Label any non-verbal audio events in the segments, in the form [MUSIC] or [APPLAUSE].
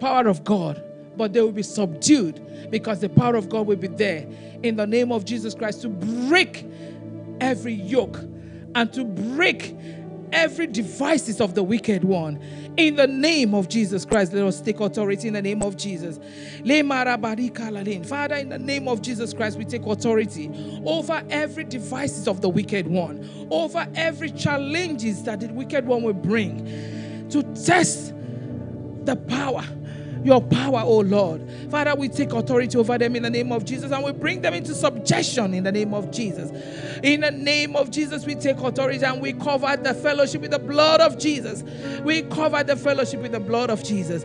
power of God, but they will be subdued because the power of God will be there in the name of Jesus Christ to break every yoke and to break every devices of the wicked one. In the name of Jesus Christ, let us take authority in the name of Jesus. Father, in the name of Jesus Christ, we take authority over every devices of the wicked one, over every challenges that the wicked one will bring to test the power your power, oh Lord. Father, we take authority over them in the name of Jesus and we bring them into subjection in the name of Jesus. In the name of Jesus, we take authority and we cover the fellowship with the blood of Jesus. We cover the fellowship with the blood of Jesus.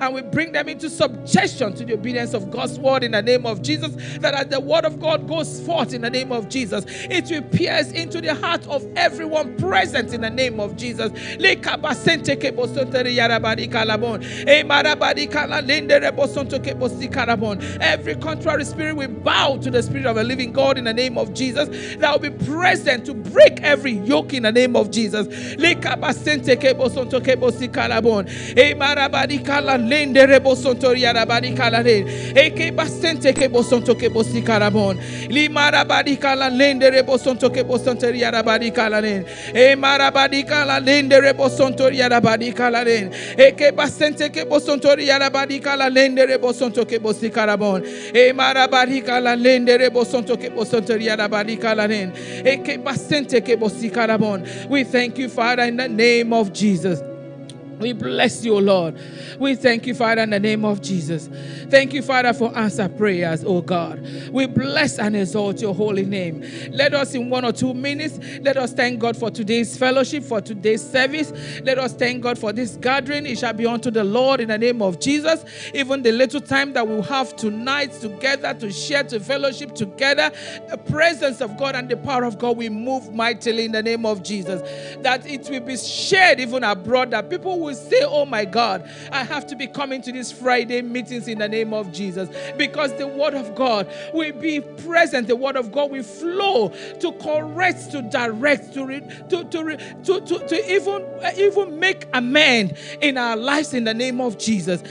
and we bring them into subjection to the obedience of God's word in the name of Jesus. That as the word of God goes forth in the name of Jesus, it will pierce into the heart of everyone present in the name of Jesus. Every contrary spirit will bow to the spirit of a living God in the name of Jesus. That will be present to break every yoke in the name of Jesus lende rebo sonto yarabadi ke ke li marabadi kala lende rebo sonto ke yarabadi e marabadi kala lende rebo sonto yarabadi ke yarabadi kala lende rebo sonto ke e marabadi kala lende rebo sonto ke yarabadi ke we thank you father in the name of Jesus we bless you, Lord. We thank you, Father, in the name of Jesus. Thank you, Father, for answer prayers, oh God. We bless and exalt your holy name. Let us, in one or two minutes, let us thank God for today's fellowship, for today's service. Let us thank God for this gathering. It shall be unto the Lord in the name of Jesus. Even the little time that we'll have tonight together to share, to fellowship together, the presence of God and the power of God will move mightily in the name of Jesus. That it will be shared even abroad, that people will will say, Oh my God, I have to be coming to these Friday meetings in the name of Jesus because the Word of God will be present. The Word of God will flow to correct, to direct, to, re, to, to, to, to, to even, uh, even make amend in our lives in the name of Jesus.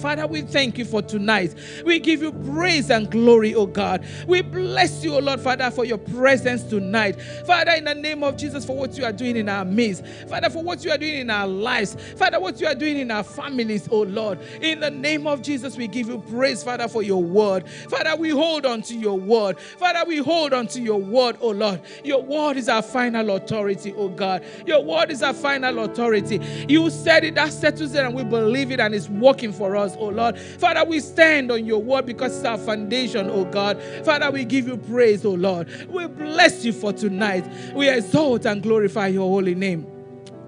Father, we thank you for tonight. We give you praise and glory, oh God. We bless you, oh Lord, Father, for your presence tonight. Father, in the name of Jesus, for what you are doing in our midst. Father, Father, for what you are doing in our lives. Father, what you are doing in our families, oh Lord. In the name of Jesus, we give you praise, Father, for your word. Father, we hold on to your word. Father, we hold on to your word, oh Lord. Your word is our final authority, oh God. Your word is our final authority. You said it, that settles it, and we believe it, and it's working for us, oh Lord. Father, we stand on your word because it's our foundation, oh God. Father, we give you praise, oh Lord. We bless you for tonight. We exalt and glorify your holy name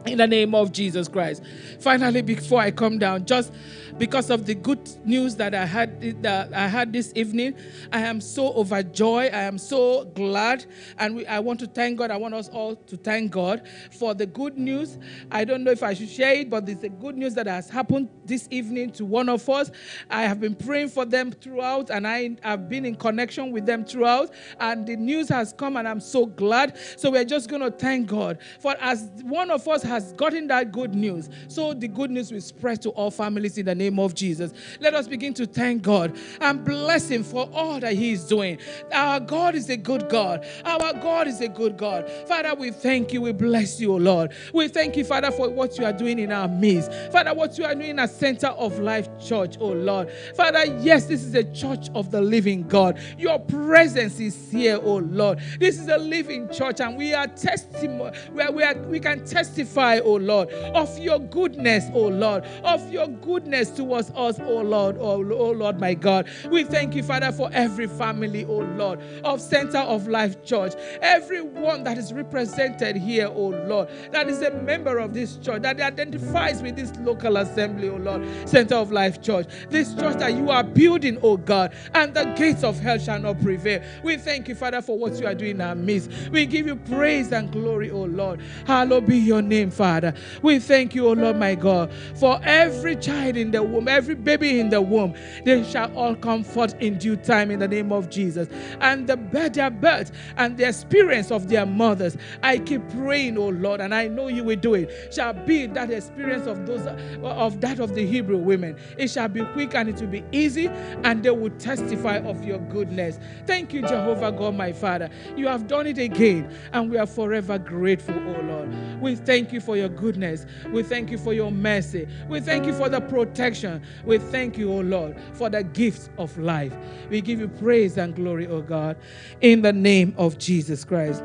in the name of Jesus Christ. Finally, before I come down, just because of the good news that I had that I had this evening. I am so overjoyed. I am so glad, and we, I want to thank God. I want us all to thank God for the good news. I don't know if I should share it, but it's a good news that has happened this evening to one of us. I have been praying for them throughout, and I have been in connection with them throughout, and the news has come, and I'm so glad. So we're just going to thank God for as one of us has gotten that good news. So the good news will spread to all families in the name name of Jesus. Let us begin to thank God and bless Him for all that He is doing. Our God is a good God. Our God is a good God. Father, we thank you. We bless you, Lord. We thank you, Father, for what you are doing in our midst. Father, what you are doing in at Center of Life Church, oh Lord. Father, yes, this is a church of the living God. Your presence is here, oh Lord. This is a living church, and we are testimony where we, are, we can testify testify, oh Lord, of your goodness, oh Lord, of your goodness towards us, oh Lord, oh, oh Lord, my God. We thank you, Father, for every family, oh Lord, of Center of Life Church, everyone that is represented here, oh Lord, that is a member of this church, that identifies with this local assembly, oh Lord, Center of Life Church, this church that you are building, oh God, and the gates of hell shall not prevail. We thank you, Father, for what you are doing in our midst. We give you praise and glory, oh Lord. Hallowed be your name, Father. We thank you, oh Lord, my God, for every child in the womb, every baby in the womb, they shall all come forth in due time in the name of Jesus. And the their birth and the experience of their mothers, I keep praying, oh Lord, and I know you will do it, shall be that experience of those uh, of that of the Hebrew women. It shall be quick and it will be easy, and they will testify of your goodness. Thank you, Jehovah God, my Father. You have done it again, and we are forever grateful, oh Lord. We thank you for your goodness. We thank you for your mercy. We thank you for the protection. We thank you, O Lord, for the gift of life. We give you praise and glory, O God, in the name of Jesus Christ.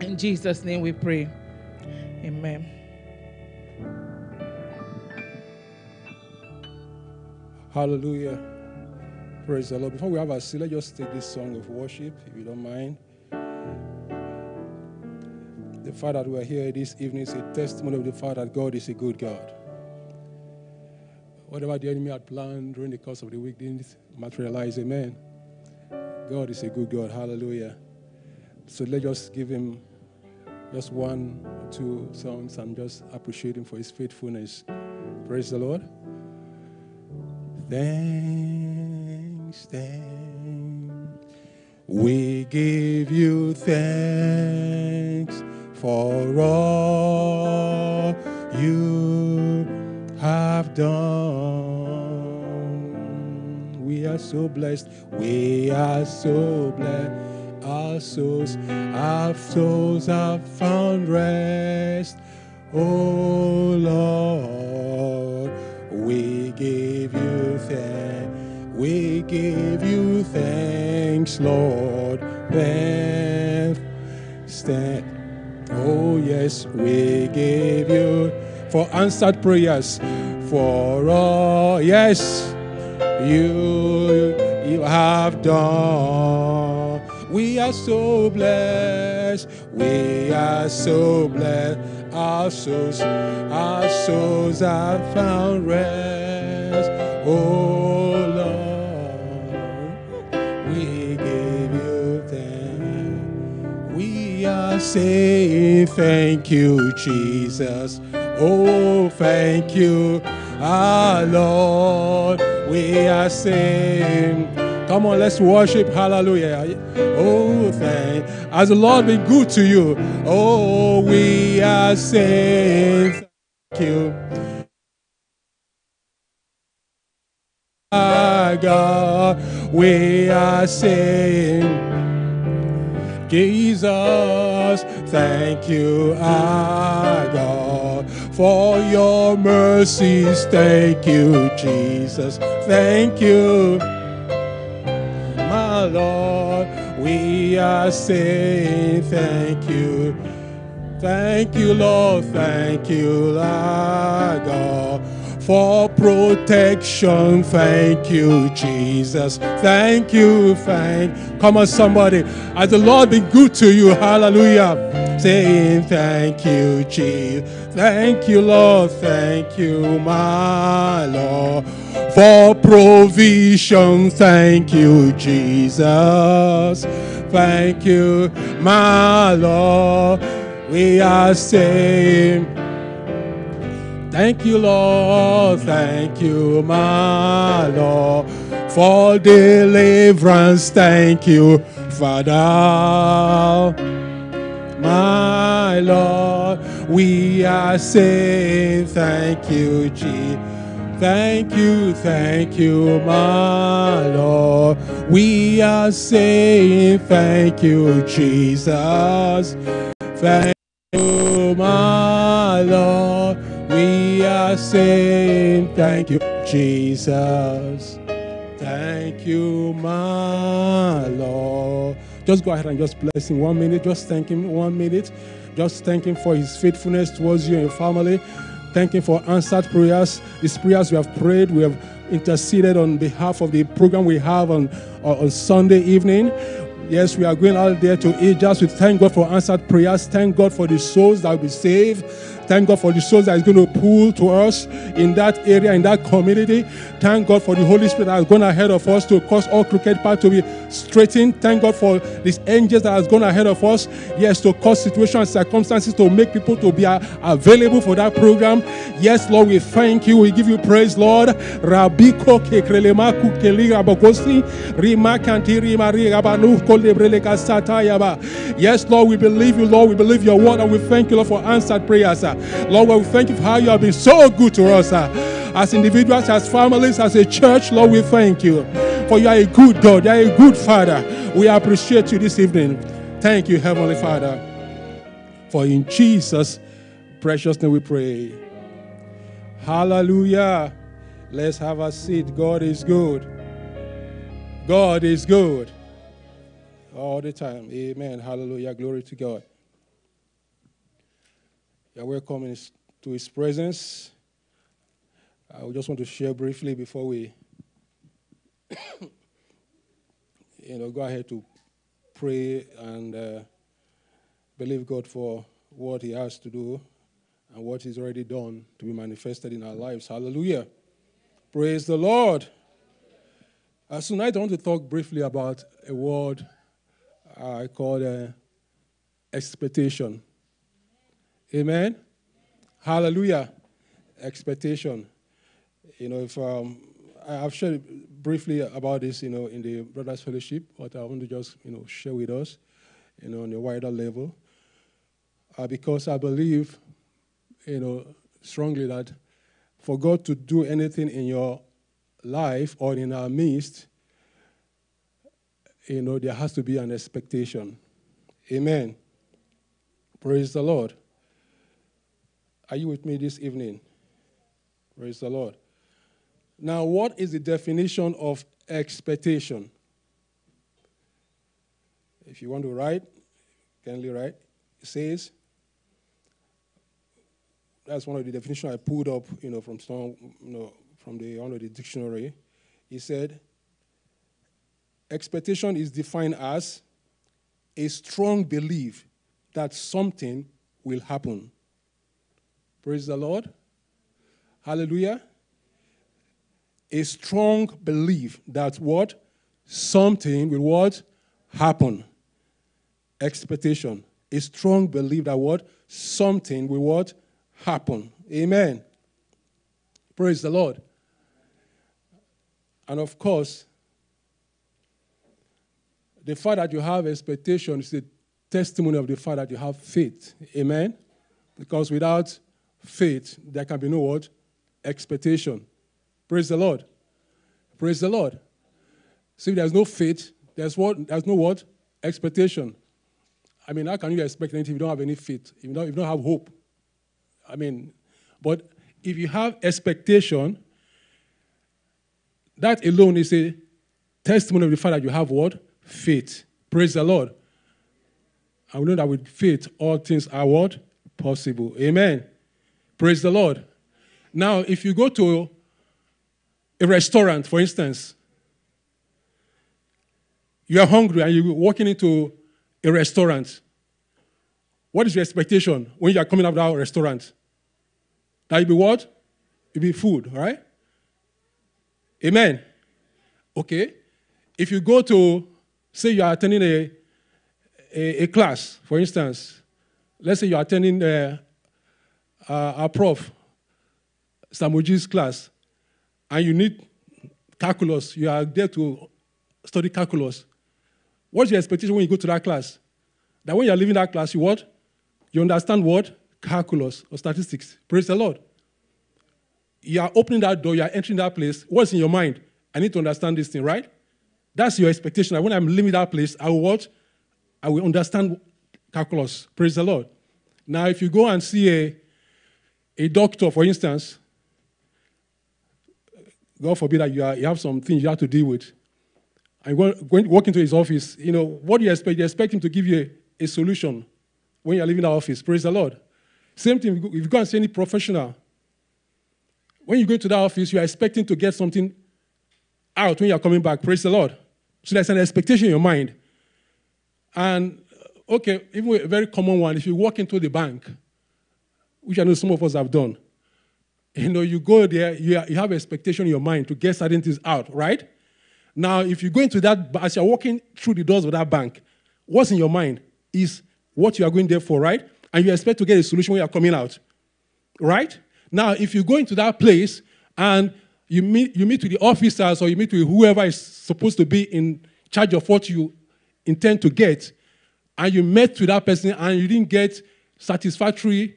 In Jesus' name we pray. Amen. Hallelujah. Praise the Lord. Before we have our seat, let's just take this song of worship, if you don't mind. The fact that we're here this evening is a testimony of the fact that God is a good God. Whatever the enemy had planned during the course of the week didn't materialize. Amen. God is a good God. Hallelujah. So let's just give him just one or two songs and just appreciate him for his faithfulness. Praise the Lord. Thanks, thanks. We give you thanks for all you have done. So blessed. We are so blessed. Our souls, our souls have found rest. Oh Lord, we give you thanks. We give you thanks, Lord. Thanks. Stand. Oh yes, we give you for answered prayers. For all, yes, you you have done. We are so blessed. We are so blessed. Our souls, our souls have found rest. Oh Lord, we give you thanks. We are saying thank you, Jesus. Oh, thank you, our Lord. We are saying. Come on, let's worship. Hallelujah. Oh, thank. Has the Lord been good to you? Oh, we are saying thank you. Our God, we are saying, Jesus, thank you, our God, for your mercies. Thank you, Jesus. Thank you my Lord. We are saying thank you. Thank you, Lord. Thank you, our God, for protection. Thank you, Jesus. Thank you, thank. Come on, somebody. Has the Lord been good to you? Hallelujah. Saying thank you, Jesus. Thank you, Lord. Thank you, my Lord for provision. Thank you, Jesus. Thank you, my Lord. We are saying, Thank you, Lord. Thank you, my Lord, for deliverance. Thank you, Father. My Lord, we are saying, Thank you, Jesus. Thank you, thank you, my Lord. We are saying thank you, Jesus. Thank you, my are thank you, Jesus. Thank you, my Lord. Just go ahead and just bless him one minute. Just thank him one minute. Just thank him for his faithfulness towards you and your family. Thank him for answered prayers. These prayers we have prayed, we have interceded on behalf of the program we have on, uh, on Sunday evening. Yes, we are going out there to just to thank God for answered prayers. Thank God for the souls that will be saved. Thank God for the souls that is going to pull to us in that area, in that community. Thank God for the Holy Spirit that has gone ahead of us to cause all crooked paths to be straightened. Thank God for these angels that has gone ahead of us, yes, to cause situations and circumstances to make people to be uh, available for that program. Yes, Lord, we thank you. We give you praise, Lord. Rabiko. Yes, Lord, we believe you, Lord. We believe your word, and we thank you, Lord, for answered prayers. Lord, we thank you for how you have been so good to us, sir. as individuals, as families, as a church. Lord, we thank you for you are a good God, you are a good Father. We appreciate you this evening. Thank you, Heavenly Father. For in Jesus' precious name we pray. Hallelujah. Let's have a seat. God is good. God is good. All the time. Amen. Hallelujah. Glory to God. You're welcome in- to His presence. I just want to share briefly before we, [COUGHS] you know, go ahead to pray and uh, believe God for what He has to do and what He's already done to be manifested in our lives. Hallelujah. Praise the Lord. Uh, tonight, I want to talk briefly about a word I call uh, expectation. Amen. Hallelujah. Expectation. You know, if um, I've shared briefly about this, you know, in the Brothers Fellowship, but I want to just, you know, share with us, you know, on a wider level, uh, because I believe, you know, strongly that for God to do anything in your life or in our midst, you know, there has to be an expectation. Amen. Praise the Lord. Are you with me this evening? Praise the Lord. Now, what is the definition of expectation? If you want to write, kindly write. It says, that's one of the definitions I pulled up, you know, from some, you know, from the of the dictionary. He said, expectation is defined as a strong belief that something will happen. Praise the Lord. Hallelujah. A strong belief that what? Something will what? Happen. Expectation. A strong belief that what? Something will what? Happen. Amen. Praise the Lord. And of course, the fact that you have expectation is the testimony of the fact that you have faith. Amen. Because without faith, there can be no what? Expectation. Praise the Lord. Praise the Lord. See, there's no faith, there's what? There's no what? Expectation. I mean, how can you expect anything if you don't have any faith? If you don't, if you don't have hope? I mean, but if you have expectation, that alone is a testimony of the fact that you have what? Faith. Praise the Lord. And we know that with faith, all things are what? Possible. Amen. Praise the Lord. Now, if you go to a restaurant, for instance, you are hungry and you're walking into a restaurant. What is your expectation when you are coming out of that restaurant? That you be what? You be food, right? Amen. Okay. If you go to, say, you are attending a, a, a class, for instance, let's say you are attending uh, uh, a prof, Samuji's class, and you need calculus, you are there to study calculus. What's your expectation when you go to that class? That when you're leaving that class, you what? You understand what? Calculus or statistics. Praise the Lord. You are opening that door, you are entering that place. What's in your mind? I need to understand this thing, right? That's your expectation. When I'm leaving that place, I will what? I will understand calculus. Praise the Lord. Now, if you go and see a, a doctor, for instance, God forbid that you, are, you have some things you have to deal with, and go, going, walk into his office, you know, what do you expect? You expect him to give you a, a solution when you're leaving the office. Praise the Lord. Same thing, if you go and see any professional, when you go to that office, you're expecting to get something out when you're coming back. Praise the Lord. So there's an expectation in your mind. And, okay, even a very common one, if you walk into the bank, which I know some of us have done, you know, you go there, you, have expectation in your mind to get certain things out, right? Now, if you go into that, as you're walking through the doors of that bank, what's in your mind is what you are going there for, right? And you expect to get a solution when you're coming out, right? Now, if you go into that place and you meet, you meet with the officers or you meet with whoever is supposed to be in charge of what you intend to get, and you met with that person and you didn't get satisfactory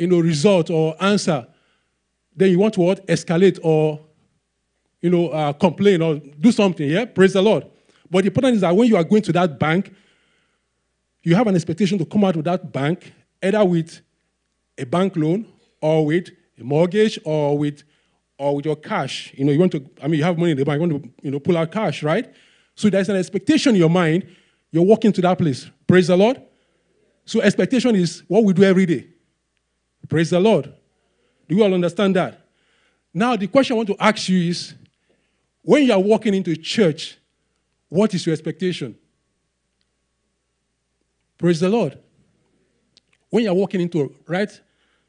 you know, result or answer, then you want to what? Escalate or you know, uh, complain or do something. Yeah, praise the Lord. But the important is that when you are going to that bank, you have an expectation to come out of that bank either with a bank loan or with a mortgage or with or with your cash. You know, you want to, I mean, you have money in the bank, you want to, you know, pull out cash, right? So there's an expectation in your mind. You're walking to that place. Praise the Lord. So expectation is what we do every day. Praise the Lord. Do you all understand that? Now, the question I want to ask you is when you are walking into a church, what is your expectation? Praise the Lord. When you're walking into, right,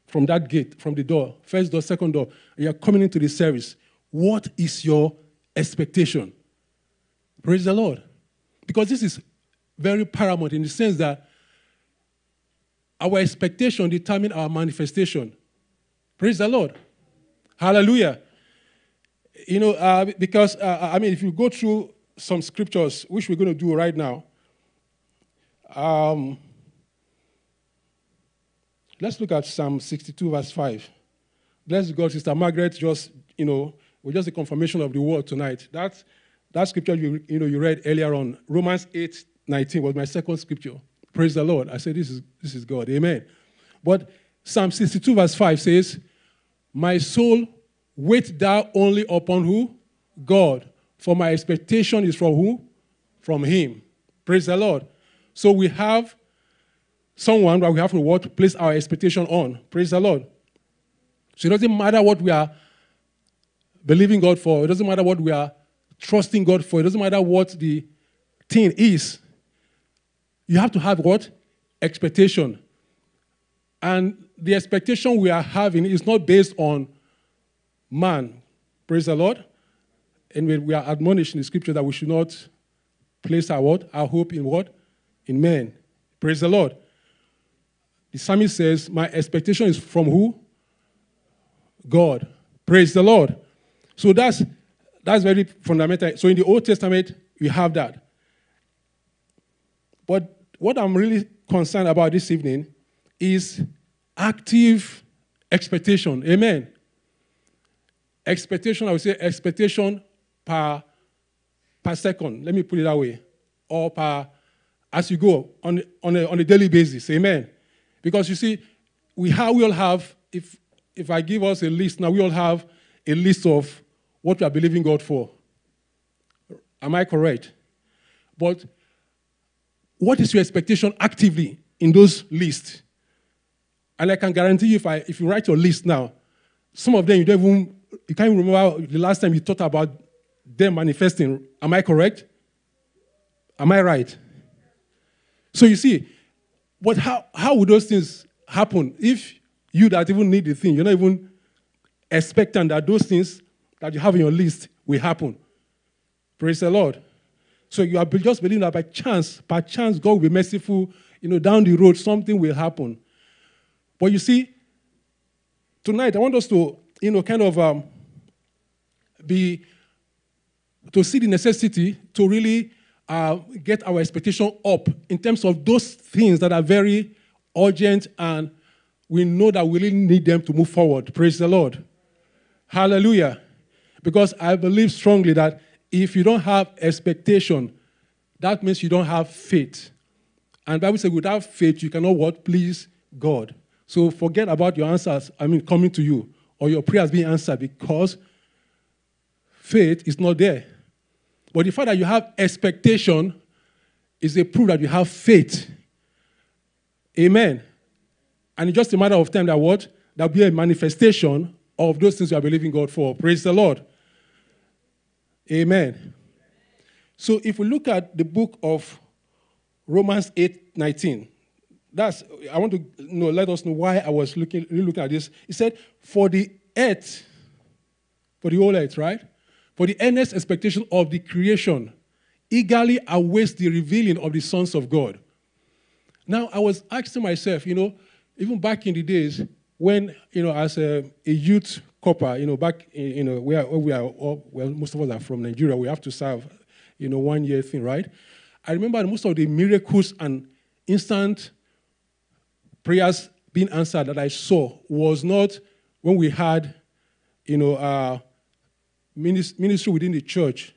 from that gate, from the door, first door, second door, and you're coming into the service, what is your expectation? Praise the Lord. Because this is very paramount in the sense that our expectation determines our manifestation. Praise the Lord. Hallelujah. You know, uh, because, uh, I mean, if you go through some scriptures, which we're going to do right now, um, Let's look at Psalm 62, verse 5. Bless God, Sister Margaret, just, you know, was just a confirmation of the word tonight. That, that scripture you, you, know, you read earlier on, Romans 8, 19, was my second scripture. Praise the Lord. I said, this is, this is God. Amen. But Psalm 62, verse 5 says, My soul, wait thou only upon who? God. For my expectation is from who? From him. Praise the Lord. So we have someone that we have to what place our expectation on. Praise the Lord. So it doesn't matter what we are believing God for, it doesn't matter what we are trusting God for, it doesn't matter what the thing is. You have to have what? Expectation. And the expectation we are having is not based on man. Praise the Lord. And we are admonished in the scripture that we should not place our what? Our hope in what? In men. Praise the Lord. The psalmist says, My expectation is from who? God. Praise the Lord. So that's that's very fundamental. So in the Old Testament, we have that. But what I'm really concerned about this evening is active expectation. Amen. Expectation, I would say expectation per, per second. Let me put it that way. Or per as you go on, on, a, on a daily basis. Amen. Because you see, we, have, we all have, if, if I give us a list now, we all have a list of what we are believing God for. Am I correct? But what is your expectation actively in those lists? And I can guarantee you, if, I, if you write your list now, some of them you don't even, you can't even remember the last time you thought about them manifesting. Am I correct? Am I right? So you see, but how, how would those things happen if you that even need the thing, you're not even expecting that those things that you have in your list will happen? Praise the Lord. So you are just believing that by chance, by chance, God will be merciful. You know, down the road, something will happen. But you see, tonight I want us to, you know, kind of um, be to see the necessity to really uh, get our expectation up in terms of those things that are very urgent and we know that we really need them to move forward. Praise the Lord. Hallelujah. Because I believe strongly that if you don't have expectation, that means you don't have faith. And Bible says without faith, you cannot what? Please God. So forget about your answers, I mean, coming to you, or your prayers being answered because faith is not there. But the fact that you have expectation is a proof that you have faith. Amen. And it's just a matter of time that what? There'll be a manifestation of those things you are believing God for. Praise the Lord. Amen. So if we look at the book of Romans 8 19, that's I want to you know, let us know why I was looking looking at this. He said, For the earth, for the whole earth, right? For the earnest expectation of the creation eagerly awaits the revealing of the sons of God. Now, I was asking myself, you know, even back in the days when, you know, as a, a youth corper, you know, back, in, you know, where we are, all, well, most of us are from Nigeria, we have to serve, you know, one year thing, right? I remember most of the miracles and instant prayers being answered that I saw was not when we had, you know, uh, ministry within the church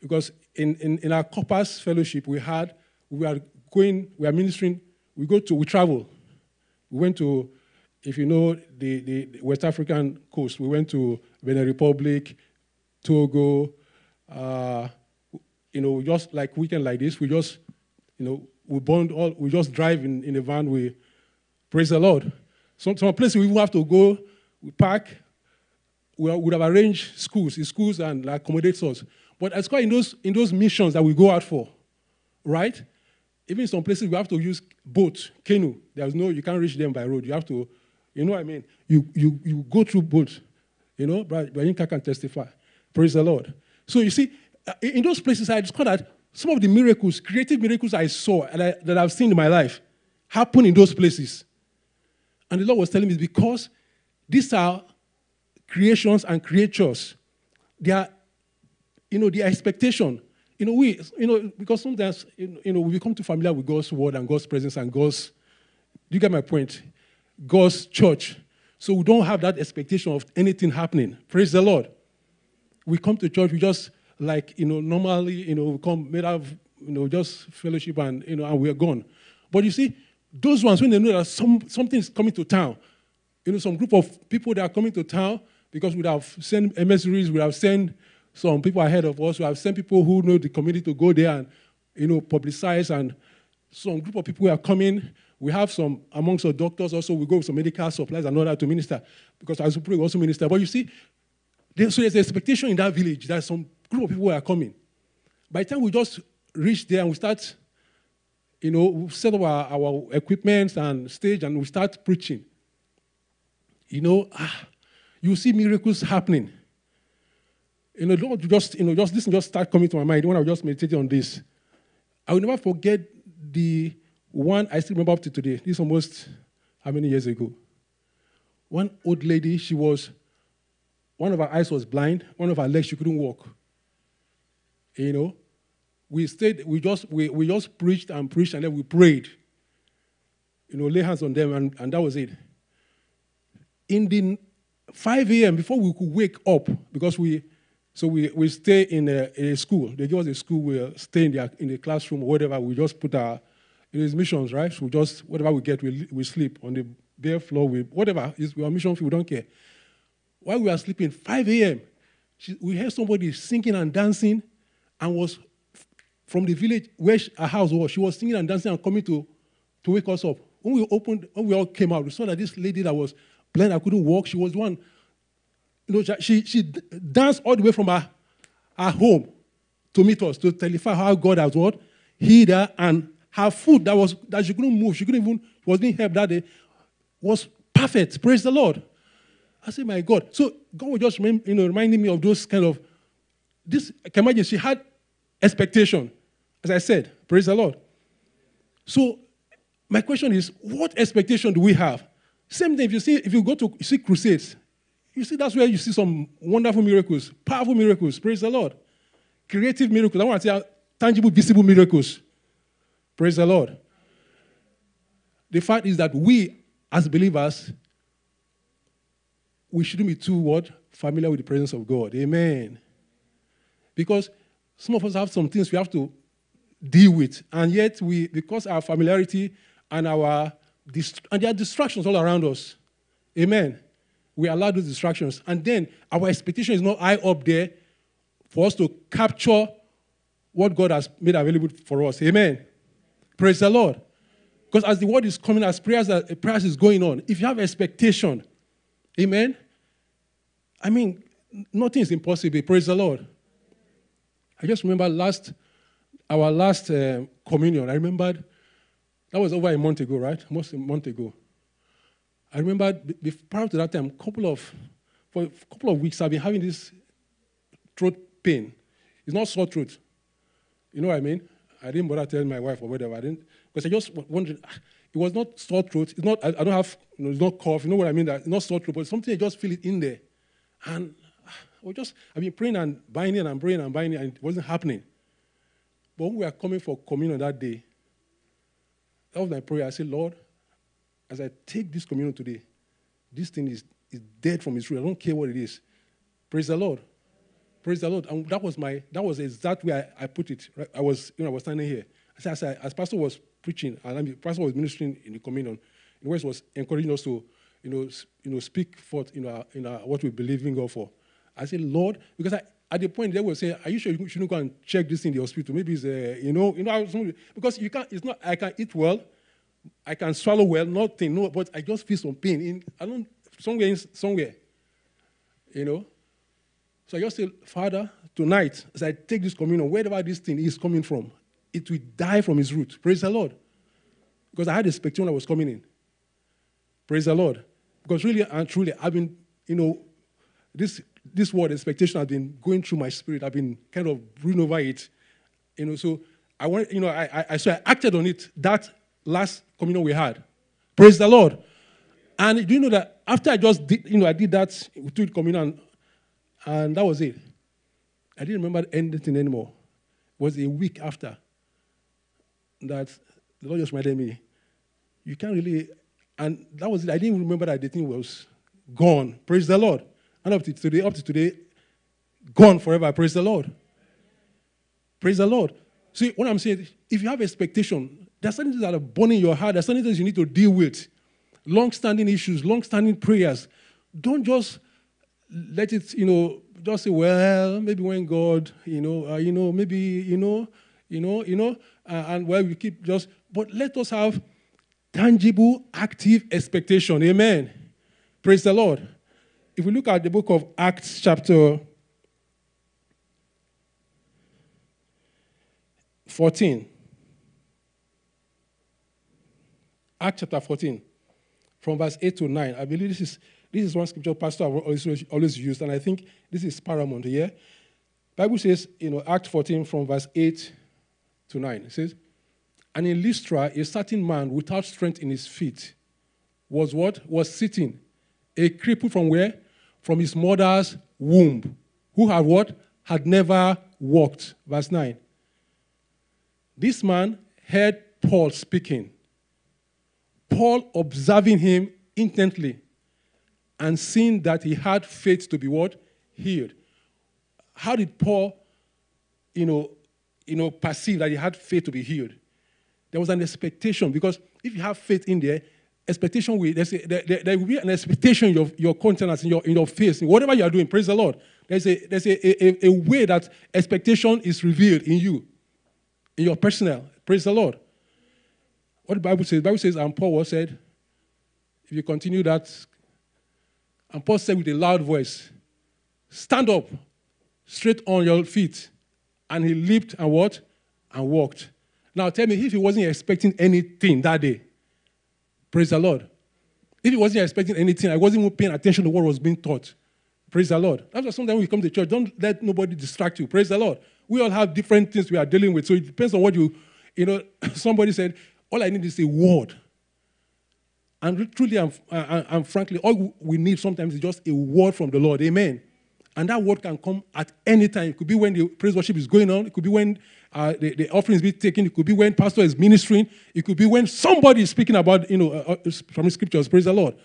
because in, in, in our corpus fellowship, we had, we are going, we are ministering, we go to, we travel. We went to, if you know the, the West African coast, we went to Benin Republic, Togo, uh, you know, just like weekend like this, we just, you know, we bond all, we just drive in, in a van, we praise the Lord. Some, some places we have to go, we park, we would have arranged schools, schools and like, accommodate us. But it's quite in those, in those missions that we go out for, right? Even some places, we have to use boat, canoe. There's no, you can't reach them by road. You have to, you know what I mean? You, you, you go through both. you know, but Inka can testify. Praise the Lord. So you see, uh, in those places, I discovered that some of the miracles, creative miracles I saw and I, that I've seen in my life, happen in those places. And the Lord was telling me because these are creations and creatures. They are you know, the expectation. You know, we, you know, because sometimes, you know, we become too familiar with God's word and God's presence and God's, do you get my point? God's church. So we don't have that expectation of anything happening. Praise the Lord. We come to church, we just like, you know, normally, you know, we come made of, you know, just fellowship and, you know, and we're gone. But you see, those ones, when they know that some, something is coming to town, you know, some group of people that are coming to town because we have sent emissaries, we have sent some people ahead of us. We have sent people who know the community to go there and, you know, publicize. And some group of people are coming. We have some amongst our doctors also. We go with some medical supplies and all that to minister because as a pray, we also minister. But you see, there, so there's an expectation in that village that some group of people are coming. By the time we just reach there and we start, you know, we set up our, our equipment and stage and we start preaching, you know, ah, you see miracles happening. You know, Lord, just, you know, just this just start coming to my mind when I was just meditating on this. I will never forget the one I still remember up to today. This almost how many years ago? One old lady, she was, one of her eyes was blind, one of her legs, she couldn't walk. You know, we stayed, we just, we, we just preached and preached and then we prayed. You know, lay hands on them and, and that was it. In the 5 a.m., before we could wake up, because we, so we, we stay in a, a, school. They give us a school, we uh, stay in the, in the classroom or whatever. We just put our, it is missions, right? So we just, whatever we get, we, we sleep on the bare floor, we, whatever. It's, are mission free, we don't care. While we are sleeping, 5 a.m., we heard somebody singing and dancing and was from the village where she, her house was. She was singing and dancing and coming to, to wake us up. When we opened, when we all came out, we saw that this lady that was blind, I couldn't walk, she was one you know, she, she danced all the way from her, her home to meet us, to testify how God has what? Healed her and her food that was that she couldn't move, she couldn't even, was being helped that day, was perfect. Praise the Lord. I said, my God. So God was just you know, reminding me of those kind of this. I can imagine she had expectation, as I said. Praise the Lord. So my question is, what expectation do we have? Same thing if you see if you go to you see crusades, you see, that's where you see some wonderful miracles, powerful miracles. Praise the Lord. Creative miracles. I want to say uh, tangible, visible miracles. Praise the Lord. The fact is that we, as believers, we shouldn't be too what? Familiar with the presence of God. Amen. Because some of us have some things we have to deal with, and yet we, because our familiarity and our and there are distractions all around us. Amen we allow those distractions. And then our expectation is not high up there for us to capture what God has made available for us. Amen. Praise the Lord. Because as the word is coming, as prayers, are, prayers is going on, if you have expectation, amen. I mean, nothing is impossible. Praise the Lord. I just remember last, our last uh, communion. I remembered that was over a month ago, right? Almost a month ago. I remember prior to that time, couple of for a couple of weeks, I've been having this throat pain. It's not sore throat. You know what I mean? I didn't bother telling my wife or whatever. I didn't because I just wondered. Ah, it was not sore throat. It's not. I, I don't have. You know, it's not cough. You know what I mean? That it's not sore throat, but something I just feel it in there, and ah, I just. I've been praying and binding and praying and binding, and it wasn't happening. But when we were coming for communion that day, that was my prayer. I said, Lord, as I take this communion today, this thing is, is dead from its root. I don't care what it is. Praise the Lord. Praise the Lord. And that was my that was exactly where I, I put it. Right? I was, you know, I was standing here. As, I, as Pastor was preaching, and I mean, Pastor was ministering in the communion, in West was encouraging us to, you know, you know, speak forth in our, in our, what we believe in God for. I said, Lord, because I, at the point they were saying, "Are you sure you shouldn't go and check this in the hospital? Maybe it's, uh, you know, you know, because you can't. It's not. I can eat well, I can swallow well, nothing, no, but I just feel some pain in. I don't somewhere, in, somewhere, you know. So I just say, Father, tonight, as I take this communion, wherever this thing is coming from, it will die from its root. Praise the Lord, because I had a spectrum that was coming in. Praise the Lord, because really and truly, I've been, you know, this this word expectation has been going through my spirit. I've been kind of brooding over it, you know. So I want, you know, I, I, so I acted on it that last communion we had. Praise the Lord. And do you know that after I just did, you know, I did that with communion, and that was it. I didn't remember anything anymore. It was a week after that the Lord just reminded me, you can't really, and that was it. I didn't remember that the thing was gone. Praise the Lord. And up to today, up to today, gone forever. Praise the Lord. Praise the Lord. See, what I'm saying, if you have expectation, there's certain things that are burning your heart, there's certain things you need to deal with. Long-standing issues, long-standing prayers. Don't just let it, you know, just say, well, maybe when God, you know, uh, you know, maybe, you know, you know, you know, uh, and well, we keep just, but let us have tangible, active expectation. Amen. Praise the Lord if we look at the book of Acts, chapter 14, Acts chapter 14, from verse 8 to 9, I believe this is, this is one scripture Pastor I've always, always used, and I think this is paramount here. Bible says, you know, Acts 14 from verse 8 to 9. It says, And in Lystra, a certain man without strength in his feet was what? Was sitting. A cripple from where? from his mother's womb, who had what? Had never walked. Verse 9. This man heard Paul speaking. Paul observing him intently and seeing that he had faith to be what? Healed. How did Paul, you know, you know, perceive that he had faith to be healed? There was an expectation because if you have faith in there, expectation will, there's a, there, there, will be an expectation in your, your countenance, in your, in your face, in whatever you are doing. Praise the Lord. There's, a, there's a, a, a way that expectation is revealed in you, in your personnel. Praise the Lord. What the Bible says, the Bible says, and Paul was said, if you continue that, and Paul said with a loud voice, stand up, straight on your feet. And he leaped and what? And walked. Now tell me, if he wasn't expecting anything that day, Praise the Lord. If he wasn't expecting anything, I wasn't even paying attention to what was being taught. Praise the Lord. That's why sometimes we come to church, don't let nobody distract you. Praise the Lord. We all have different things we are dealing with. So it depends on what you, you know, [COUGHS] somebody said, all I need is a word. And truly and, and frankly, all we need sometimes is just a word from the Lord. Amen. And that word can come at any time. It could be when the praise worship is going on. It could be when uh, the, the offering is being taken. It could be when pastor is ministering. It could be when somebody is speaking about, you know, uh, uh from the scriptures. Praise the Lord.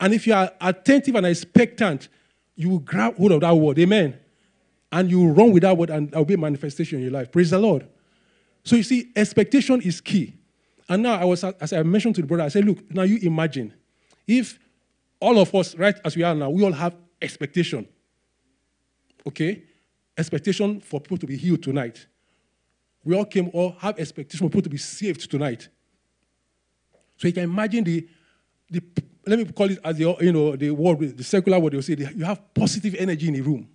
And if you are attentive and expectant, you will grab hold of that word. Amen. And you run with that word and there will be a manifestation in your life. Praise the Lord. So you see, expectation is key. And now I was, as I mentioned to the brother, I said, look, now you imagine if all of us, right as we are now, we all have expectation. Okay? expectation for people to be healed tonight. We all came all have expectation for people to be saved tonight. So you can imagine the, the let me call it as the you know the word the circular word they'll say you have positive energy in the room.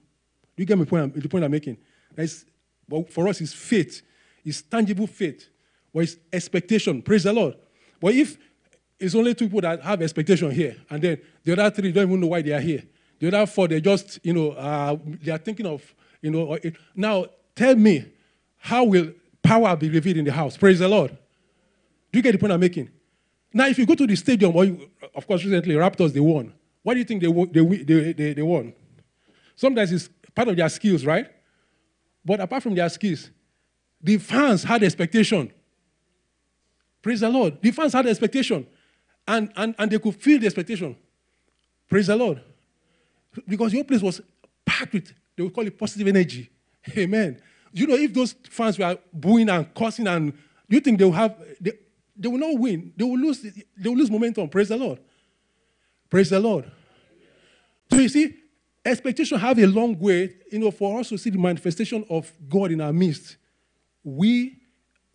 Do you get my point? The point I'm making. That's, but for us, it's faith. It's tangible faith. Or it's expectation. Praise the Lord. But if it's only two people that have expectation here, and then the other three don't even know why they are here. The other four, they're just, you know, uh, they are thinking of, you know, now tell me, how will power be revealed in the house? Praise the Lord. Do you get the point I'm making? Now, if you go to the stadium, or you, of course, recently Raptors they won. Why do you think they they, they, they, they won? Sometimes it's part of their skills, right? But apart from their skills, the fans had expectation. Praise the Lord. The fans had expectation. And, and, and they could feel the expectation. Praise the Lord. Because your place was packed with, they would call it positive energy. [LAUGHS] Amen. You know, if those fans were booing and cursing and you think they will have, they, they will not win. They will lose, they will lose momentum. Praise the Lord. Praise the Lord. So you see, expectation have a long way, you know, for us to see the manifestation of God in our midst. We,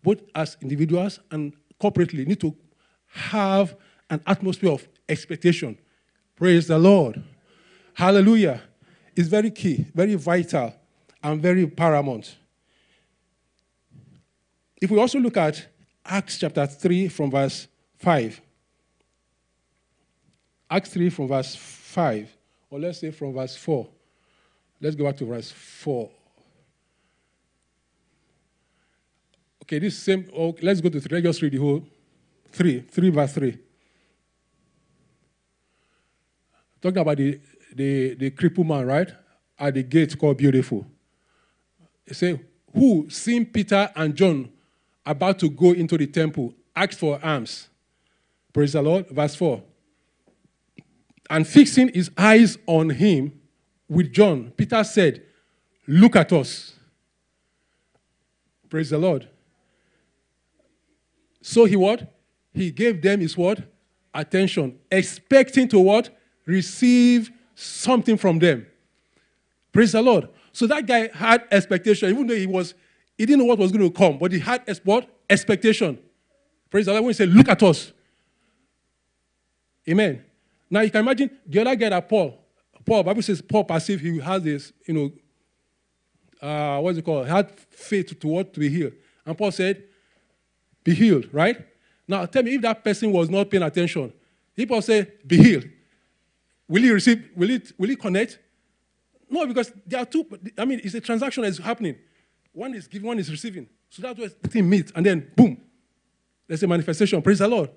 both as individuals and corporately, need to have an atmosphere of expectation. Praise the Lord. Hallelujah. It's very key, very vital, and very paramount. If we also look at Acts chapter 3 from verse 5. Acts 3 from verse 5, or let's say from verse 4. Let's go back to verse 4. Okay, this same, oh, let's go to 3. Let's just read the whole 3, 3 verse 3. Talking about the, the, the crippled man, right? At the gate called Beautiful. He said, Who, seeing Peter and John about to go into the temple, asked for alms. Praise the Lord. Verse 4. And fixing his eyes on him with John, Peter said, Look at us. Praise the Lord. So he what? He gave them his what? Attention, expecting to what? Receive something from them. Praise the Lord. So that guy had expectation, even though he was he didn't know what was going to come, but he had what? Expectation. Praise the Lord. When he said, Look at us. Amen. Now you can imagine the other guy that Paul, Paul, Bible says Paul perceived he has this, you know, uh, what's it called? Had faith to what to be healed. And Paul said, Be healed, right? Now tell me if that person was not paying attention. Paul said, Be healed, will he receive, will it will he connect? No, because there are two, I mean, it's a transaction that's happening. One is giving, one is receiving. So that's where the thing meets, and then boom, there's a manifestation. Praise the Lord.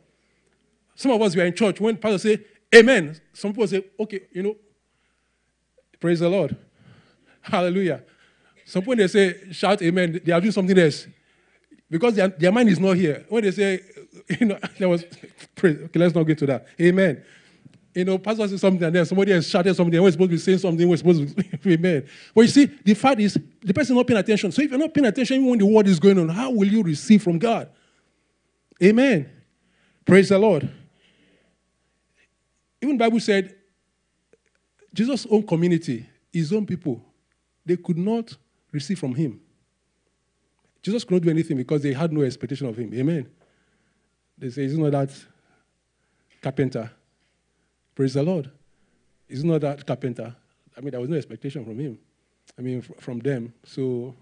Some of us we are in church when pastor say Amen. Some people say, okay, you know, praise the Lord. [LAUGHS] Hallelujah. Some people they say shout amen, they are doing something else. Because their, their mind is not here. When they say, [LAUGHS] you know, [LAUGHS] there was okay, let's not get to that. Amen. You know, pastor says something and then somebody else shouted something, we're supposed to be saying something, we're supposed to be [LAUGHS] amen. But you see, the fact is the person not paying attention. So if you're not paying attention even when the word is going on, how will you receive from God? Amen. Praise the Lord. Even Bible said Jesus' own community, his own people, they could not receive from him. Jesus could not do anything because they had no expectation of him. Amen. They say, He's not that carpenter. Praise the Lord. He's not that carpenter. I mean, there was no expectation from him. I mean, from them. So,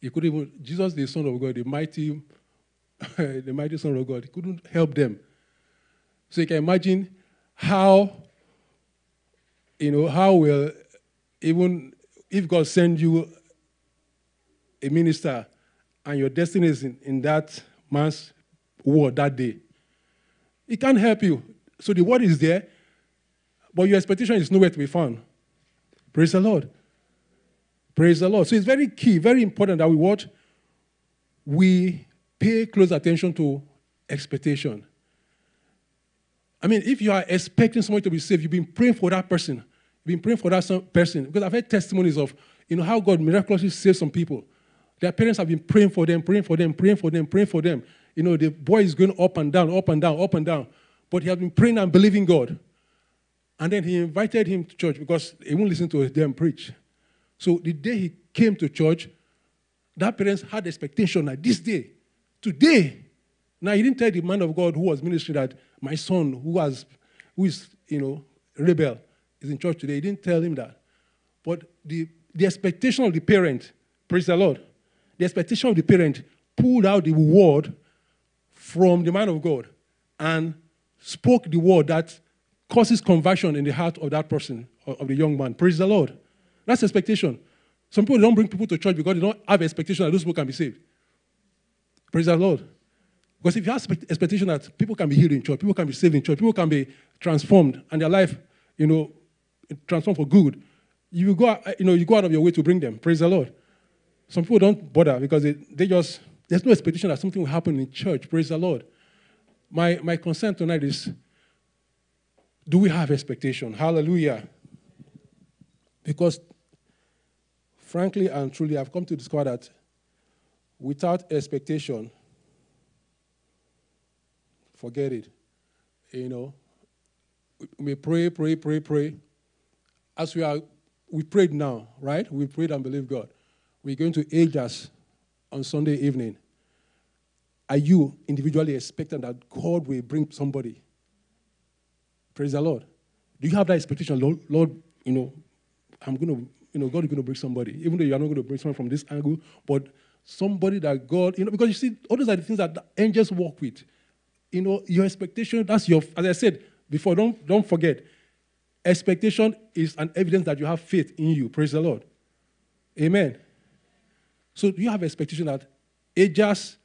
he could even, Jesus, the Son of God, the mighty, [LAUGHS] the mighty Son of God, he couldn't help them. So you can imagine how, you know, how will even if God send you a minister and your destiny is in, in that man's word that day, he can't help you. So the word is there, but your expectation is nowhere to be found. Praise the Lord. Praise the Lord. So it's very key, very important that we watch, we pay close attention to expectation. I mean, if you are expecting somebody to be saved, you've been praying for that person. You've been praying for that person. Because I've heard testimonies of, you know, how God miraculously saved some people. Their parents have been praying for them, praying for them, praying for them, praying for them. You know, the boy is going up and down, up and down, up and down. But he has been praying and believing God. And then he invited him to church because he won't listen to them preach. So the day he came to church, that parents had expectation that this day, today, now he didn't tell the man of God who was ministering that my son, who was, who is, you know, rebel, is in church today. He didn't tell him that. But the, the expectation of the parent, praise the Lord, the expectation of the parent pulled out the word from the man of God and spoke the word that causes conversion in the heart of that person, of the young man. Praise the Lord. That's expectation. Some people don't bring people to church because they don't have expectation that those people can be saved. Praise the Lord. Because if you have expectation that people can be healed in church, people can be saved in church, people can be transformed and their life, you know, transformed for good, you go, you know, you go out of your way to bring them. Praise the Lord. Some people don't bother because they, they just, there's no expectation that something will happen in church. Praise the Lord. My, my concern tonight is do we have expectation? Hallelujah. Because, frankly and truly, I've come to discover that without expectation, forget it. You know, we pray, pray, pray, pray. As we are, we prayed now, right? We prayed and believe God. We're going to Ajax on Sunday evening. Are you individually expecting that God will bring somebody? Praise the Lord. Do you have that expectation, Lord? Lord, you know, I'm going to, you know, God is going to bring somebody, even though you're not going to bring someone from this angle, but somebody that God, you know, because you see, all those are the things that the angels work with. You know, your expectation, that's your, as I said before, don't, don't forget, expectation is an evidence that you have faith in you. Praise the Lord. Amen. So do you have expectation that Ajax,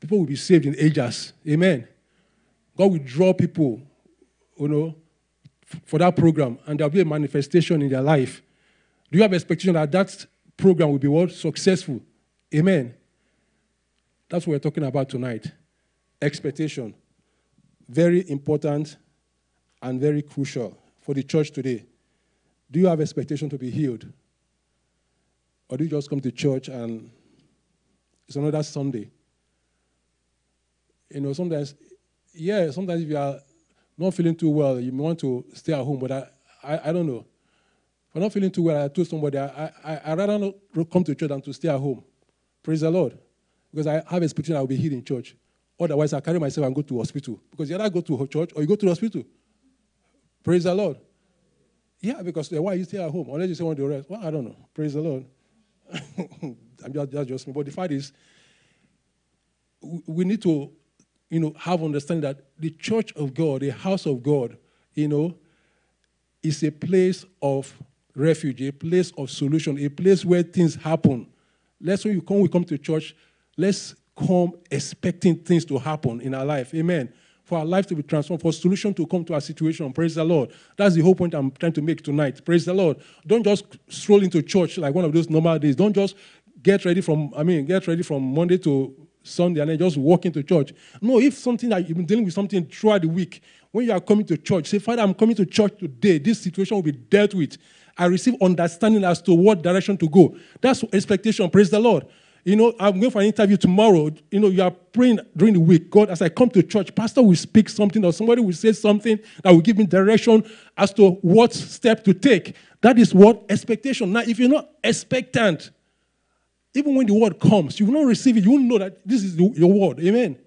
people will be saved in Ajax? Amen. God will draw people, you know, for that program, and there'll be a manifestation in their life. Do you have expectation that that program will be what? Successful. Amen. That's what we're talking about tonight. Expectation. Very important and very crucial for the church today. Do you have expectation to be healed? Or do you just come to church and it's another Sunday? You know, sometimes, yeah, sometimes if you are not feeling too well, you want to stay at home, but I, I, I don't know. If I'm not feeling too well, I told somebody, I, I, I rather not come to church than to stay at home. Praise the Lord. Because I have a expectation I will be healed in church. Otherwise, I carry myself and go to hospital. Because you either go to church or you go to hospital. Praise the Lord. Yeah, because why you stay at home? Unless you say want to rest. Well, I don't know. Praise the Lord. [LAUGHS] I'm just, that's just me. But the fact is, we need to, you know, have understanding that the church of God, the house of God, you know, is a place of refuge, a place of solution, a place where things happen. Let's when you come, we come to church, let's come expecting things to happen in our life. Amen. For our life to be transformed, for solution to come to our situation. Praise the Lord. That's the whole point I'm trying to make tonight. Praise the Lord. Don't just stroll into church like one of those normal days. Don't just get ready from, I mean, get ready from Monday to Sunday and then just walk into church. No, if something that you've been dealing with something throughout the week, when you are coming to church, say, Father, I'm coming to church today. This situation will be dealt with. I receive understanding as to what direction to go. That's expectation. Praise the Lord. You know, I'm going for an interview tomorrow. You know, you are praying during the week. God, as I come to church, pastor will speak something or somebody will say something that will give me direction as to what step to take. That is what expectation. Now, if you're not expectant, even when the word comes, you will not receive it. You will know that this is your word. Amen.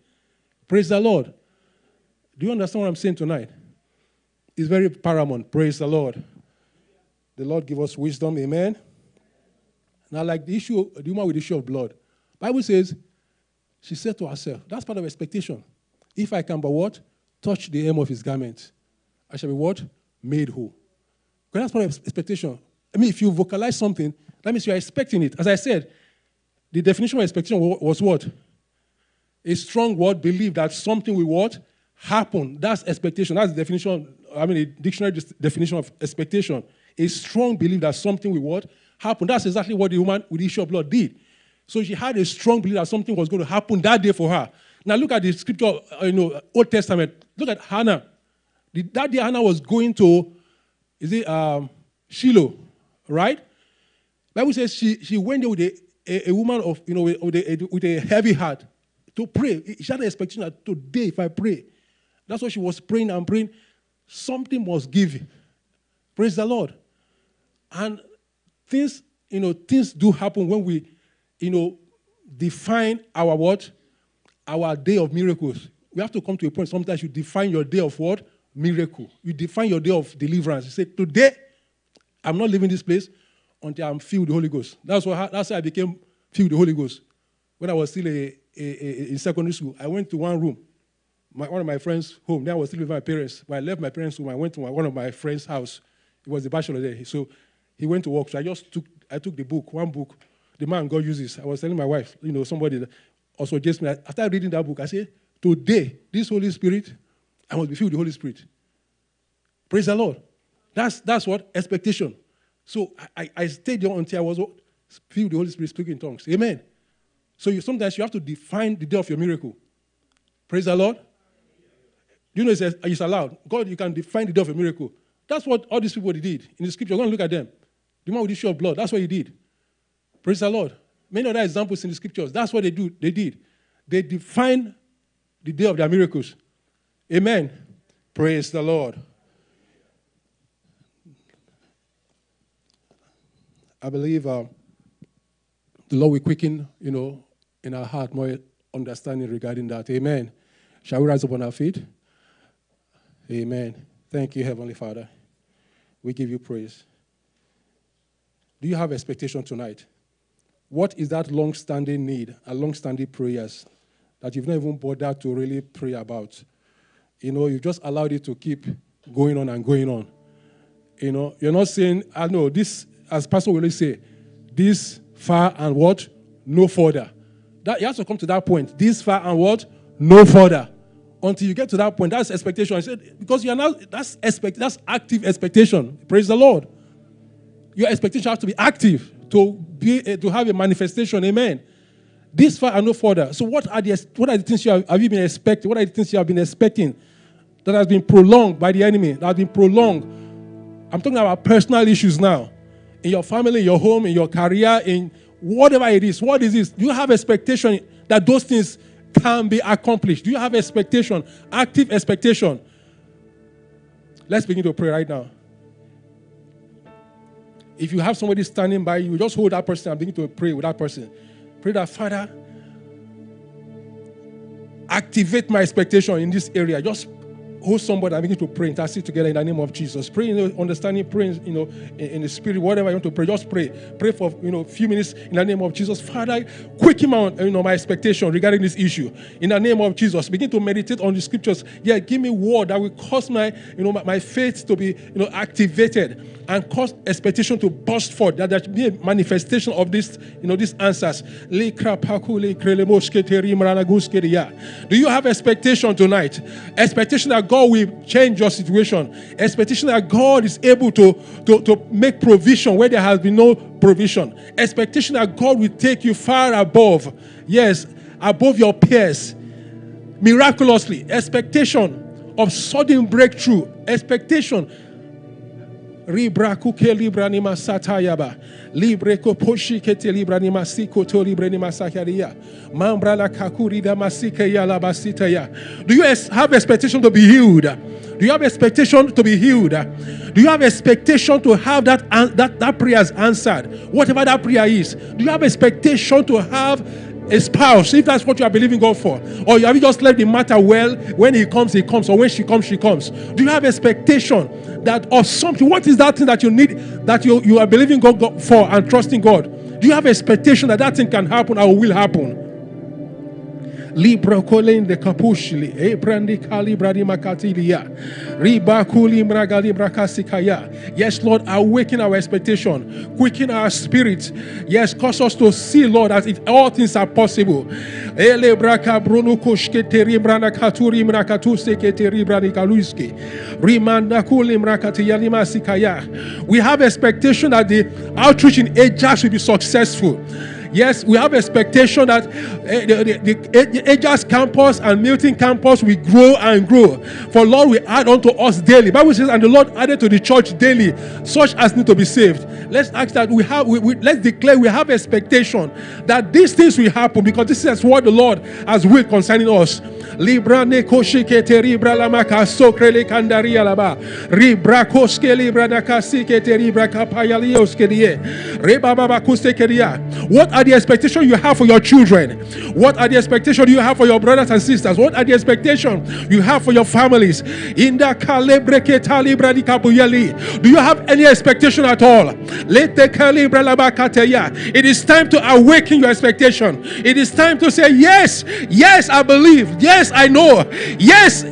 Praise the Lord. Do you understand what I'm saying tonight? It's very paramount. Praise the Lord. The Lord give us wisdom. Amen. Now, like the issue, the woman with the issue of blood, Bible says, she said to herself, that's part of expectation. If I can but what? Touch the hem of his garment, I shall be what? Made whole. That's part of expectation. I mean, if you vocalize something, that means you're expecting it. As I said, the definition of expectation was what? A strong word believe that something will what? Happen. That's expectation. That's the definition, I mean, the dictionary definition of expectation. A strong belief that something will what? Happen. That's exactly what the woman with the issue of blood did. So she had a strong belief that something was going to happen that day for her. Now look at the scripture, uh, you know, Old Testament. Look at Hannah. The, that day Hannah was going to, is it um, Shiloh, right? Bible says she, she went there with a, a, a woman of, you know, with a, with a heavy heart to pray. She had an expectation that today, if I pray, that's what she was praying and praying. Something must give. Praise the Lord. And things you know, things do happen when we, you know, define our what? Our day of miracles. We have to come to a point. Sometimes you define your day of what? Miracle. You define your day of deliverance. You say, today, I'm not leaving this place until I'm filled with the Holy Ghost. That's what that's how I became filled with the Holy Ghost. When I was still a, a, a, in secondary school, I went to one room, my, one of my friends' home. Then I was still with my parents. When I left my parents' home, I went to my, one of my friends' house. It was the bachelor there. So he went to work. So I just took I took the book, one book, the man God uses. I was telling my wife, you know, somebody also just me. After reading that book, I said, today, this Holy Spirit, I must be filled with the Holy Spirit. Praise the Lord. That's that's what expectation. So I, I stayed there until I was filled with the Holy Spirit speaking in tongues. Amen. So you, sometimes you have to define the day of your miracle. Praise the Lord. You know, it's, it's allowed. God, you can define the day of a miracle. That's what all these people did in the scripture. Go and look at them. The man with the issue of blood, that's what he did. Praise the Lord. Many other examples in the scriptures, that's what they do. They did. They define the day of their miracles. Amen. Praise the Lord. I believe uh, the Lord will quicken, you know, in our heart more understanding regarding that. Amen. Shall we rise up on our feet? Amen. Thank you, Heavenly Father. We give you praise. Do you have expectation tonight? What is that long standing need and long standing prayers that you've not even bothered to really pray about? You know, you've just allowed it to keep going on and going on. You know, you're not saying, I know this, as Pastor will say, this far and what? No further. That you have to come to that point. This far and what? No further. Until you get to that point, that's expectation. I said, because you're not that's expect that's active expectation. Praise the Lord. Your expectation has to be active to be uh, to have a manifestation. Amen. This far and no further. So what are the what are the things you have, have you been expecting? What are the things you have been expecting that has been prolonged by the enemy? That has been prolonged. I'm talking about personal issues now. In your family, in your home, in your career, in whatever it is. What is this? Do you have expectation that those things can be accomplished? Do you have expectation, active expectation? Let's begin to pray right now. If you have somebody standing by you, just hold that person and begin to pray with that person. Pray that, Father, activate my expectation in this area. Just hold somebody and begin to pray, intercede together in the name of Jesus. Pray, you know, understanding, praying, you know, in, in, the spirit, whatever you want to pray, just pray. Pray for, you know, a few minutes in the name of Jesus. Father, quicken my, you know, my expectation regarding this issue. In the name of Jesus, begin to meditate on the scriptures. Yeah, give me word that will cause my, you know, my, my faith to be, you know, activated and cause expectation to burst forth. That there be a manifestation of this, you know, these answers. Do you have expectation tonight? Expectation that God will change your situation. Expectation that God is able to, to, to make provision where there has been no provision. Expectation that God will take you far above, yes, above your peers, miraculously. Expectation of sudden breakthrough. Expectation Ribra kuke libra nima satayaba. Libre ko poshi kete libra nima siko to libre nima sakaria. Mambra la kakuri da masike ya la basita ya. Do you have expectation to be healed? Do you have expectation to be healed? Do you have expectation to have that, that, that prayer answered? Whatever that prayer is. Do you have expectation to have a spouse, if that's what you are believing God for, or have you just left the matter well? When he comes, he comes, or when she comes, she comes. Do you have expectation that of something? What is that thing that you need that you, you are believing God for and trusting God? Do you have expectation that that thing can happen or will happen? Libra colende capushli e brandi calibra di makatilia riba kuli mraga libra kasikaya yes lord awaken our expectation quicken our spirit. Yes cause us to see lord as if all things are possible. Ele braka bruno koshke teri brana katuri mrakatu teri brani kaluski rimanda kuli mrakati yalima sikaya we have expectation that the outreach in Ajax will be successful Yes, we have expectation that uh, the, the, the campus and Milton campus will grow and grow. For Lord will add unto us daily. Bible says, and the Lord added to the church daily, such as need to be saved. Let's ask that we have, we, we, let's declare we have expectation that these things will happen because this is what the Lord has willed concerning us. Libra ribra lamaka sokrele. Ribra koske libra ribra. Reba baba. What are the expectations you have for your children? What are the expectations you have for your brothers and sisters? What are the expectations you have for your families? In the. Do you have any expectation at all? It is time to awaken your expectation. It is time to say, Yes, yes, I believe. Yes, I know. Yes.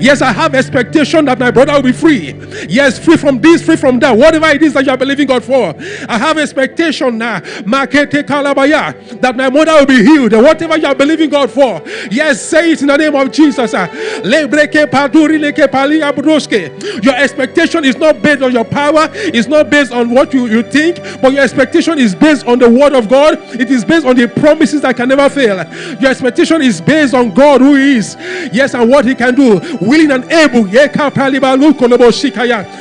Yes, I have expectation that my brother will be free. Yes, free from this, free from that. Whatever it is that you are believing God for. I have expectation now. That my mother will be healed. Whatever you are believing God for. Yes, say it in the name of Jesus. Ah. Abroske. Your expectation is not based on your power. It's not based on what you, you think, but your expectation is based on the word of God. It is based on the promises that can never fail. Your expectation is based on God who is, yes, and what He can do, willing and able.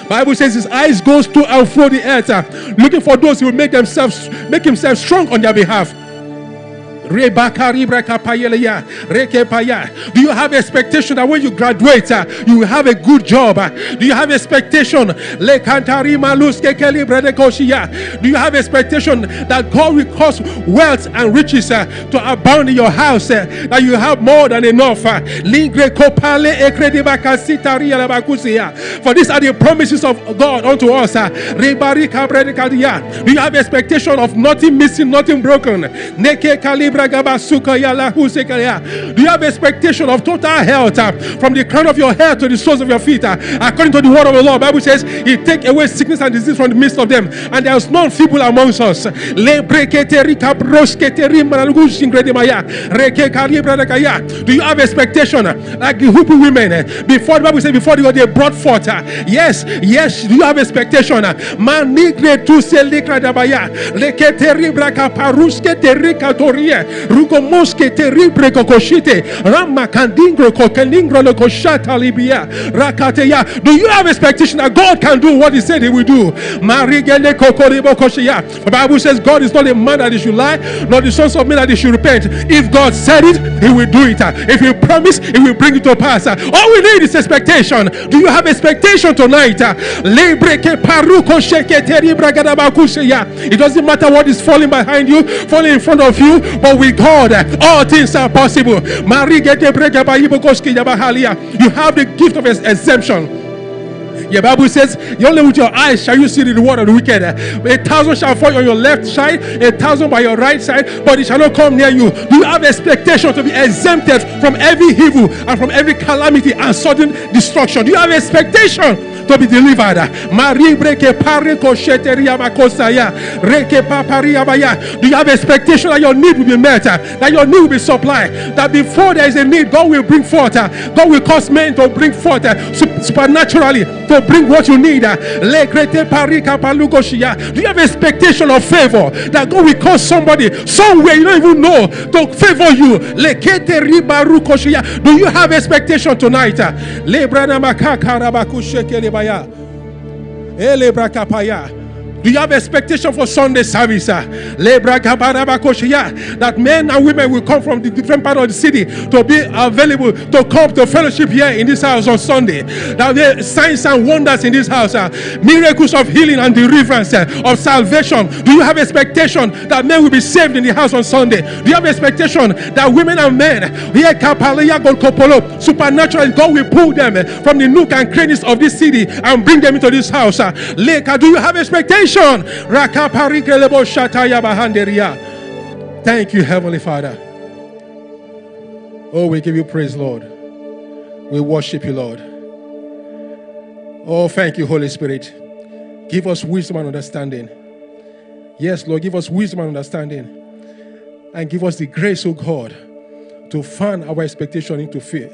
Bible says His eyes goes to and fro the earth, uh, looking for those who will make themselves make Himself strong on their behalf. Do you have expectation that when you graduate, uh, you will have a good job? Uh, do you have expectation? Do you have expectation that God will cause wealth and riches uh, to abound in your house? Uh, that you have more than enough? Uh, for these are the promises of God unto us. Uh, do you have expectation of nothing missing, nothing broken? Do you have expectation of total health uh, from the crown of your head to the soles of your feet? Uh, according to the word of the Lord, Bible says He take away sickness and disease from the midst of them, and there is none feeble amongst us. Do you have expectation uh, like the Hebrew women before the Bible says before they, they brought forth? Yes, yes. Do you have expectation? Manigre tu selikra dabaya leketeri braka paruske terika torie rugo moske terrible kokoshite. Rama kandingro kokeningro lokoshata libia. Rakateya do you have expectation that God can do what he said he will do? Marigele kokoribo koshiya the bible says God is not a man that he should lie nor the sons of men that he should repent. If God said it he will do it. If he promised he will bring it to pass. All we need is expectation. Do you have expectation tonight? It doesn't matter what is falling behind you falling in front of you but with God, all things are possible. You have the gift of exemption. Your Bible says, only with your eyes shall you see the reward of the wicked. A thousand shall fall on your left side, a thousand by your right side, but it shall not come near you. You have expectation to be exempted from every evil and from every calamity and sudden destruction? You have expectation to be delivered? Do you have expectation that your need will be met, that your need will be supplied, that before there is a need, God will bring forth, God will cause men to bring forth supernaturally to bring what you need. Do you have expectation of favor that God will cause somebody somewhere you don't even know to favor you? Do you have expectation tonight? Ele, é é Bracapaiá. Do you have expectation for Sunday service? That men and women will come from the different part of the city to be available to come to fellowship here in this house on Sunday. That there are signs and wonders in this house, miracles of healing and deliverance, of salvation. Do you have expectation that men will be saved in the house on Sunday? Do you have expectation that women and men here supernaturally God will pull them from the nook and crannies of this city and bring them into this house? Do you have expectation? Thank you, Heavenly Father. Oh, we give you praise, Lord. We worship you, Lord. Oh, thank you, Holy Spirit. Give us wisdom and understanding. Yes, Lord, give us wisdom and understanding. And give us the grace, oh God, to fan our expectation into fear.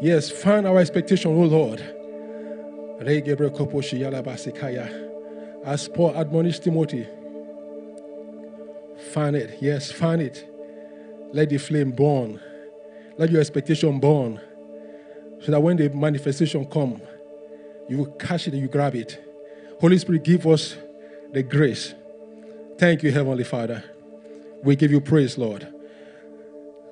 Yes, fan our expectation, oh Lord, As Paul admonished Timothy, fan it. Yes, fan it. Let the flame burn. Let your expectation burn. So that when the manifestation come, you will catch it and you grab it. Holy Spirit, give us the grace. Thank you, Heavenly Father. We give you praise, Lord.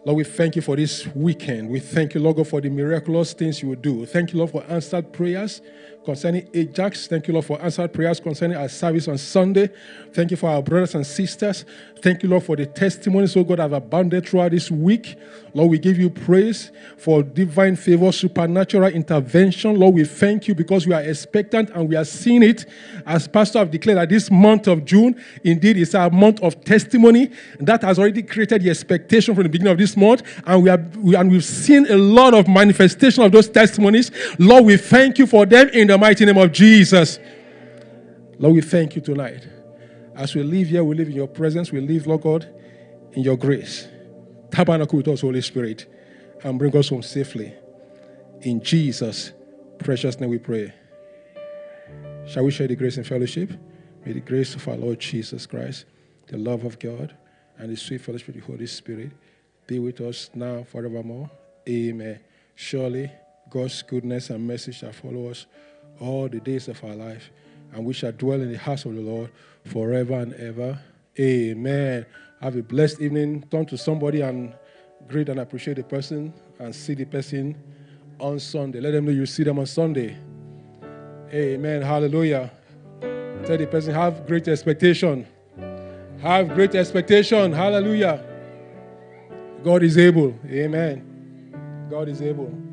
Lord, we thank you for this weekend. We thank you, Lord God, for the miraculous things you will do. Thank you, Lord, for answered prayers concerning Ajax. Thank you, Lord, for answered prayers concerning our service on Sunday. Thank you for our brothers and sisters. Thank you, Lord, for the testimonies, oh God, have abounded throughout this week. Lord, we give you praise for divine favor, supernatural intervention. Lord, we thank you because we are expectant and we are seeing it. As Pastor have declared that this month of June, indeed, is a month of testimony. That has already created the expectation from the beginning of this month. And we are we, and we've seen a lot of manifestation of those testimonies. Lord, we thank you for them in the mighty name of Jesus. Lord, we thank you tonight. As we live here, we live in your presence. We live, Lord God, in your grace. Tabernacle with us, Holy Spirit, and bring us home safely. In Jesus' precious name we pray. Shall we share the grace and fellowship? May the grace of our Lord Jesus Christ, the love of God, and the sweet fellowship of the Holy Spirit be with us now forevermore. Amen. Surely God's goodness and mercy shall follow us all the days of our life, and we shall dwell in the house of the Lord forever and ever. Amen. Have a blessed evening. Turn to somebody and greet and appreciate the person and see the person on Sunday. Let them know you see them on Sunday. Amen. Hallelujah. Tell the person, have great expectation. Have great expectation. Hallelujah. God is able. Amen. God is able.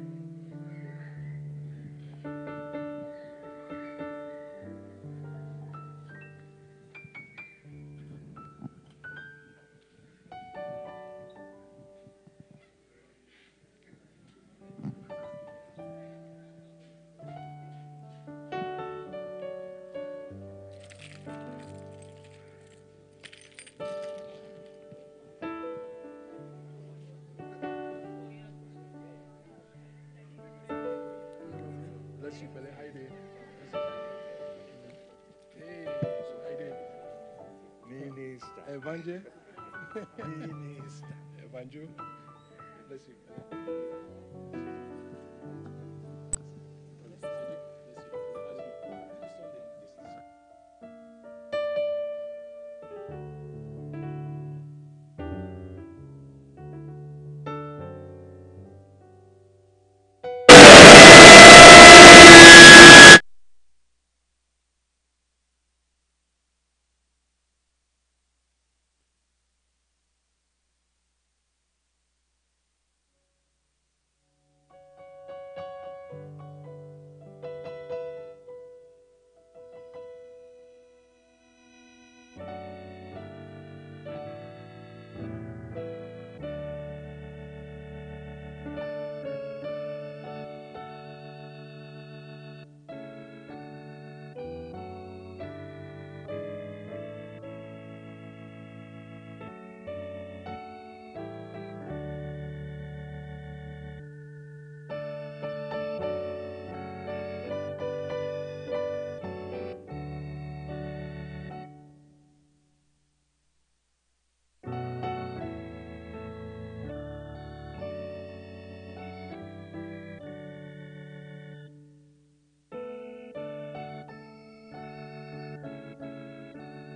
Bless you, brother. How you doing? Hey, how you doing? Minister. Evangel. Minister. Evangel. Bless you. brother.